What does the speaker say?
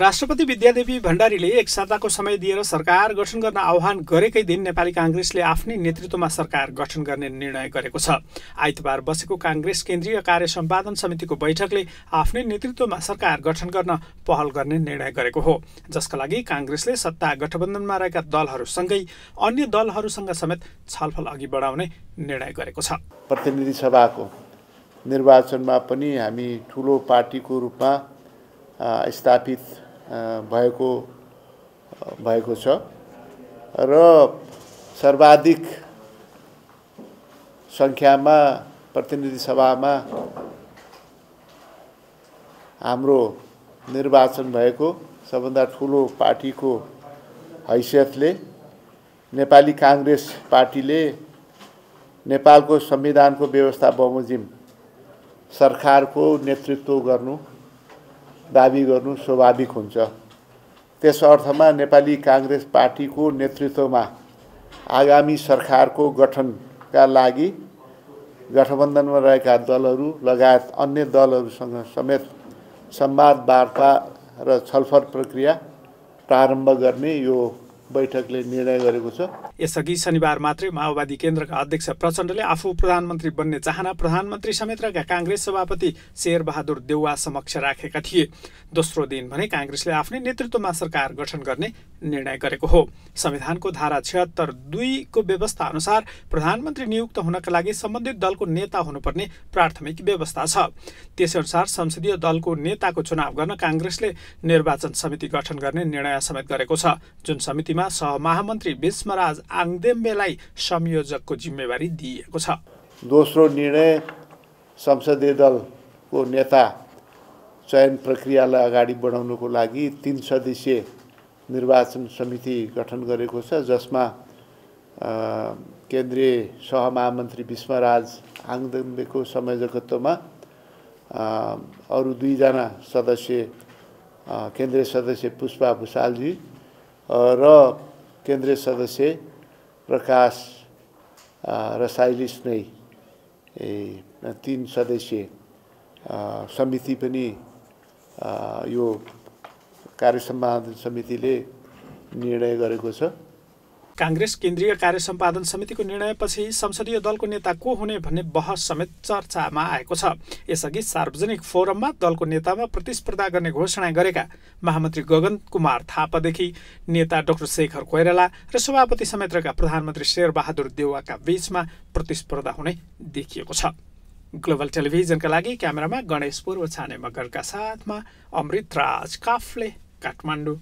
राष्ट्रपति विद्यादेवी भण्डारीले एक साताको समय दिएर सरकार गठन गर्न आह्वान गरेकै दिन नेपाली काङ्ग्रेसले आफ्नै नेतृत्वमा सरकार गठन गर्ने निर्णय गरेको छ। आइतबार बसेको काङ्ग्रेस केन्द्रीय कार्य सम्पादन समितिको बैठकले आफ्नै नेतृत्वमा सरकार गठन गर्न पहल गर्ने निर्णय गरेको हो। जसका लागि काङ्ग्रेसले सत्ता गठबन्धनमा रहेका दलहरूसँगै अन्य दलहरूसँग समेत छलफल अघि बढाउने निर्णय गरेको छ। प्रतिनिधि सभाको निर्वाचनमा पनि हामी ठुलो पार्टीको रूपमा स्थापित भएको भएको छ। र सर्वाधिक सङ्ख्यामा प्रतिनिधि सभामा हाम्रो निर्वाचन भएको सबभन्दा ठुलो पार्टीको हैसियतले नेपाली काङ्ग्रेस पार्टीले नेपालको संविधानको व्यवस्था बमोजिम सरकारको नेतृत्व गर्नु दाबी गर्नु स्वाभाविक हुन्छ। त्यस अर्थमा नेपाली काङ्ग्रेस पार्टीको नेतृत्वमा आगामी सरकारको गठनका लागि गठबन्धनमा रहेका दलहरू लगायत अन्य दलहरूसँग समेत संवाद वार्ता र छलफल प्रक्रिया प्रारम्भ गर्ने यो बैठकले निर्णय गरेको छ। यसअघि शनिबार मात्रै माओवादी केन्द्रका अध्यक्ष प्रचण्डले आफू प्रधानमन्त्री बन्ने चाहना प्रधानमन्त्री समेत रहेका काङ्ग्रेस सभापति शेरबहादुर देउवा समक्ष राखेका थिए। दोस्रो दिन भने काङ्ग्रेसले आफ्नै नेतृत्वमा सरकार गठन गर्ने निर्णय गरेको हो। संविधानको धारा छिहत्तर दुईको व्यवस्था अनुसार प्रधानमन्त्री नियुक्त हुनका लागि सम्बन्धित दलको नेता हुनुपर्ने प्राथमिक व्यवस्था छ। त्यसैअनुसार संसदीय दलको नेताको चुनाव गर्न काङ्ग्रेसले निर्वाचन समिति गठन गर्ने निर्णय समेत गरेको छ। जुन समितिमा सहमहामन्त्री भीष्मराज आङदेम्बेलाई संयोजकको जिम्मेवारी दिइएको छ। दोस्रो निर्णय संसदीय दलको नेता चयन प्रक्रियालाई अगाडि बढाउनुको लागि तिन सदस्यीय निर्वाचन समिति गठन गरेको छ जसमा केन्द्रीय सहमहामन्त्री भीष्मराज आङदम्बेको संयोजकत्वमा अरू दुईजना सदस्य केन्द्रीय सदस्य पुष्पा भूषालजी र केन्द्रीय सदस्य प्रकाश रसाइलिस नै तिन सदस्य समिति पनि यो कार्य सम्पादन समितिले निर्णय गरेको छ। काङ्ग्रेस केन्द्रीय कार्य सम्पादन समितिको निर्णयपछि संसदीय दलको नेता को हुने भन्ने बहस समेत चर्चामा आएको छ। यसअघि सार्वजनिक फोरममा दलको नेतामा प्रतिस्पर्धा गर्ने घोषणा गरेका महामन्त्री गगन कुमार थापादेखि नेता डाक्टर शेखर कोइराला र सभापति समेत रहेका प्रधानमन्त्री शेरबहादुर देवाका बीचमा प्रतिस्पर्धा हुने देखिएको छ। ग्लोबल टेलिभिजनका लागि क्यामेरामा गणेश पूर्व छाने मगरका साथमा अमृत राज काफले काठमाडौँ।